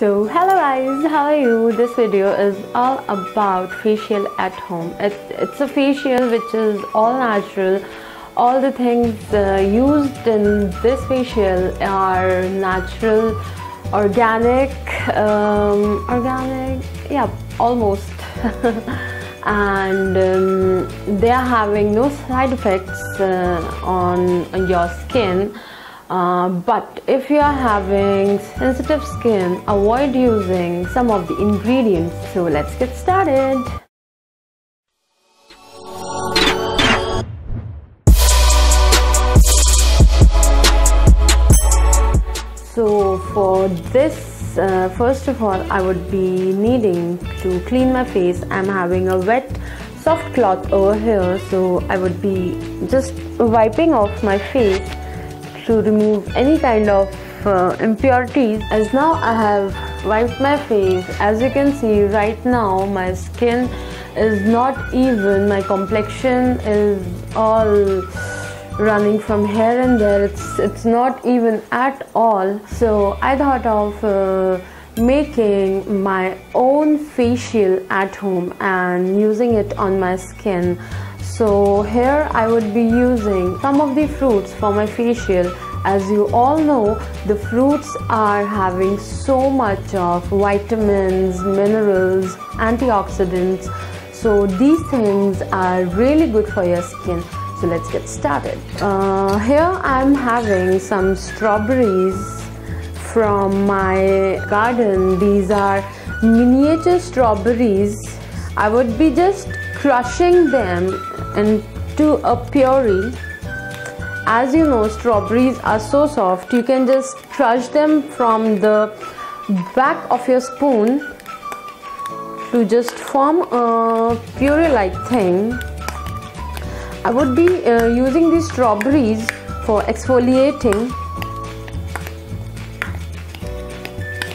So hello guys, how are you? This video is all about facial at home. It, it's a facial which is all natural. All the things uh, used in this facial are natural, organic, um, organic, yeah, almost. and um, they are having no side effects uh, on your skin uh, but if you are having sensitive skin avoid using some of the ingredients. So let's get started. So for this uh, first of all I would be needing to clean my face. I'm having a wet soft cloth over here. So I would be just wiping off my face to remove any kind of uh, impurities. As now I have wiped my face. As you can see right now my skin is not even my complexion is all running from here and there. It's it's not even at all. So i thought of uh, making my own facial at home and using it on my skin so here i would be using some of the fruits for my facial as you all know the fruits are having so much of vitamins minerals antioxidants. So these things are really good for your skin. So let's get started. Uh, here I'm having some strawberries from my garden. These are miniature strawberries. I would be just crushing them into a puree. As you know strawberries are so soft you can just crush them from the back of your spoon to just form a puree like thing. I would be uh, using these strawberries for exfoliating.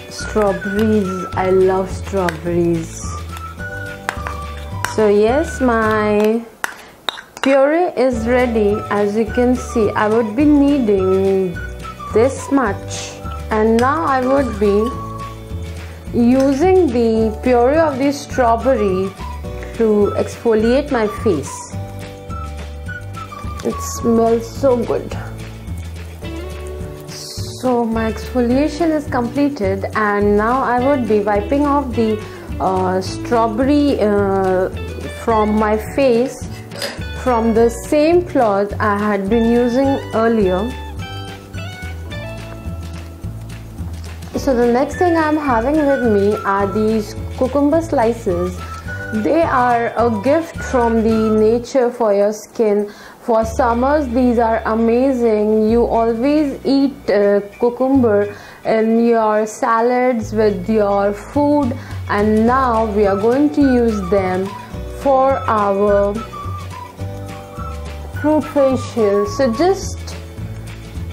Strawberries I love strawberries so yes my puree is ready. As you can see I would be needing this much. And now I would be using the puree of the strawberry to exfoliate my face. It smells so good. So my exfoliation is completed. And now I would be wiping off the uh, strawberry uh, from my face from the same cloth I had been using earlier. So the next thing I'm having with me are these cucumber slices. They are a gift from the nature for your skin. For summers these are amazing. You always eat uh, cucumber in your salads with your food and now we are going to use them for our fruit facial so just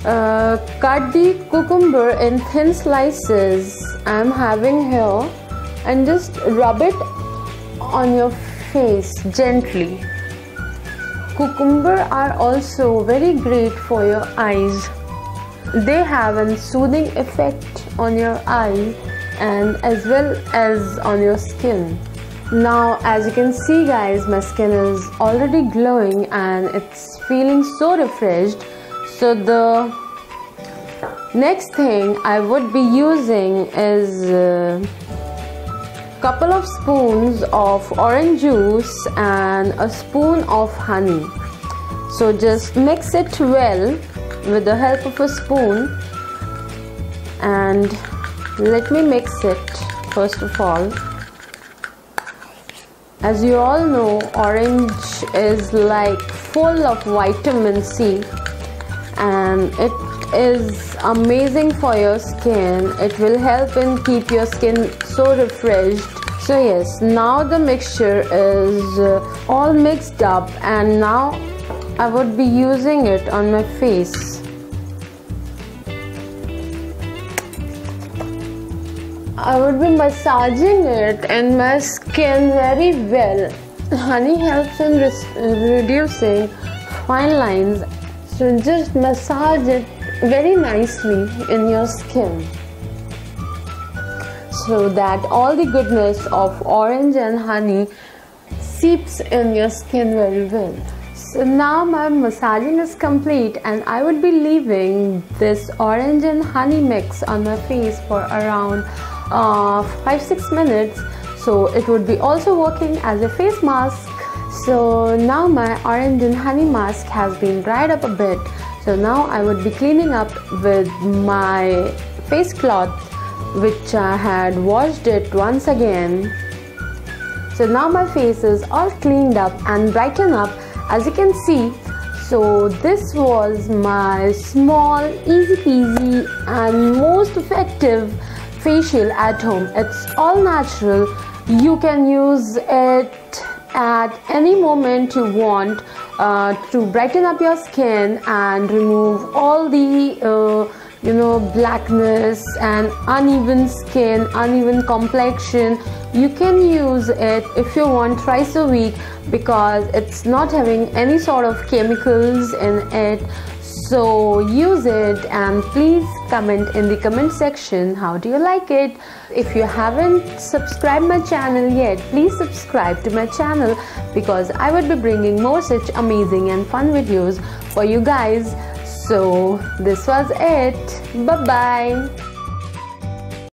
uh, cut the cucumber in thin slices I'm having here and just rub it on your face gently Cucumber are also very great for your eyes. They have a soothing effect on your eye and as well as on your skin. Now as you can see guys my skin is already glowing and it's feeling so refreshed. So the next thing I would be using is a couple of spoons of orange juice and a spoon of honey so just mix it well with the help of a spoon and let me mix it first of all as you all know orange is like full of vitamin C. And it is amazing for your skin. It will help in keep your skin so refreshed. So yes now the mixture is uh, all mixed up. And now I would be using it on my face I would be massaging it and my skin very well. Honey helps in reducing fine lines. So just massage it very nicely in your skin. So that all the goodness of orange and honey seeps in your skin very well. So now my massaging is complete and I would be leaving this orange and honey mix on my face for around 5-6 uh, minutes. So it would be also working as a face mask. So now my orange and honey mask has been dried up a bit. So now I would be cleaning up with my face cloth which I had washed it once again. So now my face is all cleaned up and brightened up. As you can see so this was my small easy peasy and most effective facial at home. It's all natural. You can use it at any moment you want uh, to brighten up your skin and remove all the uh, you know blackness and uneven skin uneven complexion. You can use it if you want twice a week because it's not having any sort of chemicals in it so use it and please comment in the comment section how do you like it. If you haven't subscribed my channel yet please subscribe to my channel because i would be bringing more such amazing and fun videos for you guys. So this was it. Bye bye